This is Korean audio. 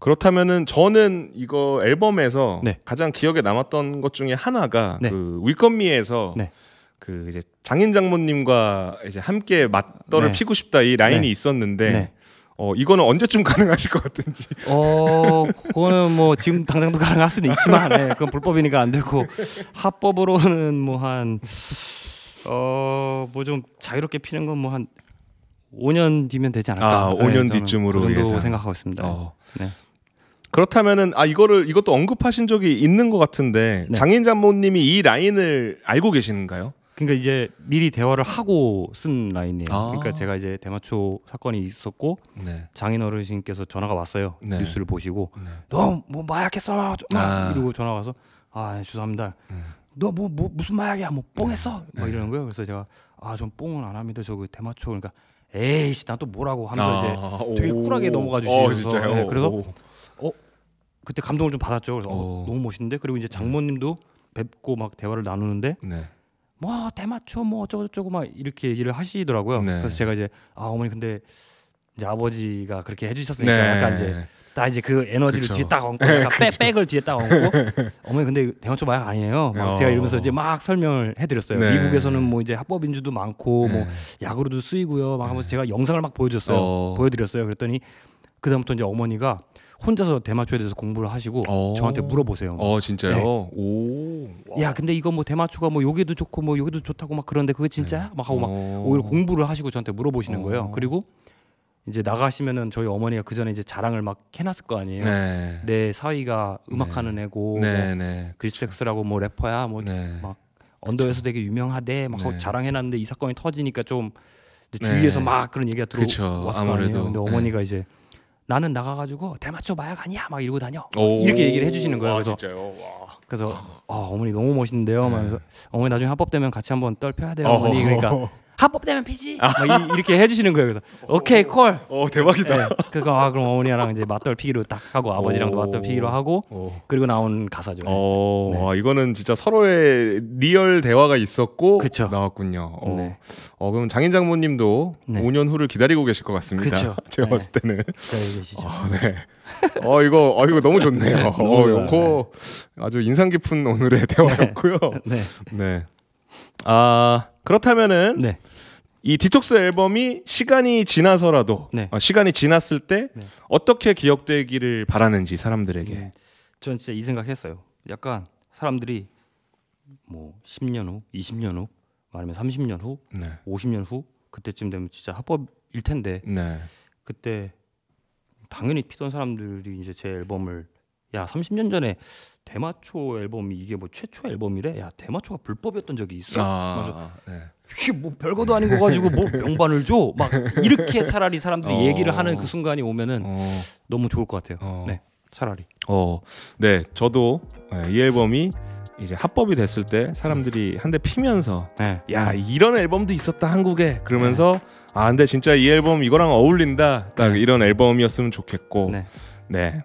그렇다면은 저는 이거 앨범에서 네. 가장 기억에 남았던 것 중에 하나가 네. 그 위건미에서 네. 그 이제 장인 장모님과 이제 함께 맞떨을 네. 피고 싶다 이 라인이 네. 있었는데 네. 어 이거는 언제쯤 가능하실 것 같은지. 어, 그거는 뭐 지금 당장도 가능할 수는 있지만, 네, 그건 불법이니까 안 되고 합법으로는 뭐 한 어, 뭐 좀 자유롭게 피는 건 뭐 한 5년 뒤면 되지 않을까. 아, 5년 저는 뒤쯤으로 그 정도 예상. 생각하고 있습니다. 어. 네. 그렇다면은 아 이거를 이것도 언급하신 적이 있는 것 같은데 네. 장인 장모님이 이 라인을 알고 계시는가요? 그러니까 이제 미리 대화를 하고 쓴 라인이에요. 아. 그러니까 제가 이제 대마초 사건이 있었고 네. 장인 어르신께서 전화가 왔어요. 네. 뉴스를 보시고 네. 너뭐 마약했어? 막 아. 이러고 전화 와서 아 네, 죄송합니다. 네. 너뭐 뭐 무슨 마약이야? 뭐 뽕했어? 막 네. 이러는 거예요. 그래서 제가 아 전 뽕은 안 합니다. 저 그 대마초 그러니까 에이씨 난 또 뭐라고 하면서 이제 되게 오. 쿨하게 넘어가 어, 주시면서 진짜요? 네, 그래서 오. 그때 감동을 좀 받았죠. 그래서 어, 오. 너무 멋있는데 그리고 이제 장모님도 뵙고 막 대화를 나누는데 네. 뭐 대마초 뭐 어쩌고 저쩌고 막 이렇게 얘기를 하시더라고요. 네. 그래서 제가 이제 아 어머니 근데 이제 아버지가 그렇게 해주셨으니까 네. 약간 이제 딱 이제 그 에너지를 그쵸. 뒤에 딱 얹고 약간 백, 백을 뒤에 딱 얹고 어머니 근데 대마초 마약 아니에요. 막 어. 제가 이러면서 이제 막 설명을 해드렸어요. 네. 미국에서는 뭐 이제 합법 인주도 많고 뭐 네. 약으로도 쓰이고요. 막 하면서 제가 영상을 막 보여줬어요. 어. 보여드렸어요. 그랬더니 그 다음부터 이제 어머니가 혼자서 대마초에 대해서 공부를 하시고 어. 저한테 물어보세요. 어 진짜요? 네. 오. 야 근데 이거 뭐 대마초가 뭐 여기도 좋고 뭐 여기도 좋다고 막 그런데 그게 진짜야? 막 하고 막 어. 오히려 공부를 하시고 저한테 물어보시는 어. 거예요. 그리고 이제 나가시면은 저희 어머니가 그 전에 이제 자랑을 막 해놨을 거 아니에요. 네. 내 사위가 음악하는 애고 네, 뭐 네. 그리스텍스라고 뭐 래퍼야 뭐 네. 막 언더에서 되게 유명하대 막 하고 네. 자랑해놨는데 이 사건이 터지니까 좀 네. 주위에서 막 그런 얘기가. 들어왔을 거 아무래도. 아니에요. 근데 네. 어머니가 이제 나는 나가가지고 대마초 마약 아니야 막 이러고 다녀 오. 이렇게 얘기를 해주시는 거예요. 와, 그래서. 그래서 아, 어머니 너무 멋있는데요. 네. 막 그래서 어머니 나중에 합법되면 같이 한번 떨펴야 돼요. 어머니 그러니까 합법되면 피지. 막 이, 렇게 해주시는 거예요. 그래서 오케이 콜. 어 대박이다. 네. 그래서 아 그럼 어머니랑 이제 맞떨 피기로 딱 하고 아버지랑도 오. 맞떨 피기로 하고 오. 그리고 나온 가사죠. 어, 네. 와, 이거는 진짜 서로의 real 대화가 있었고 그쵸. 나왔군요. 어. 네. 어, 그럼 장인 장모님도 네. 5년 후를 기다리고 계실 것 같습니다. 그쵸. 제가 네. 봤을 때는. 기다리고 계시죠. 어, 네. 어 이거 어 이거 너무 좋네요. 너무 어, 좋아요. 이거 아주 인상 깊은 오늘의 대화였고요. 네. 네. 아 그렇다면은 네. 이 디톡스 앨범이 시간이 지나서라도 네. 어, 시간이 지났을 때 네. 어떻게 기억되기를 바라는지 사람들에게. 음, 전 진짜 이 생각했어요. 약간 사람들이 뭐 10년 후, 20년 후, 아니면 30년 후, 네. 50년 후 그때쯤 되면 진짜 합법일 텐데 네. 그때 당연히 피던 사람들이 이제 제 앨범을 야 30년 전에 대마초 앨범이 이게 뭐 최초 앨범이래? 야 대마초가 불법이었던 적이 있어. 아, 네. 이게 뭐 별거도 아닌 거 가지고 뭐 명반을 줘? 막 이렇게 차라리 사람들이 어. 얘기를 하는 그 순간이 오면은 어, 너무 좋을 것 같아요. 어. 네 차라리. 어, 네, 저도 네, 이 앨범이 이제 합법이 됐을 때 사람들이 한 대 피면서 네. 야 이런 앨범도 있었다 한국에. 그러면서 아 근데 진짜 이 앨범 이거랑 어울린다. 딱 네. 이런 앨범이었으면 좋겠고. 네. 네